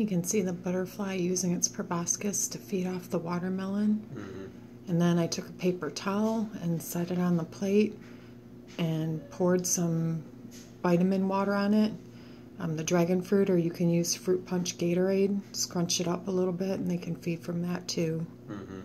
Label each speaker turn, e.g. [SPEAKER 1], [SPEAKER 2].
[SPEAKER 1] You can see the butterfly using its proboscis to feed off the watermelon.
[SPEAKER 2] Mm-hmm.
[SPEAKER 1] And then I took a paper towel and set it on the plate and poured some vitamin water on it. Um, the dragon fruit, or you can use fruit punch Gatorade, scrunch it up a little bit, and they can feed from that too.
[SPEAKER 2] Mm-hmm.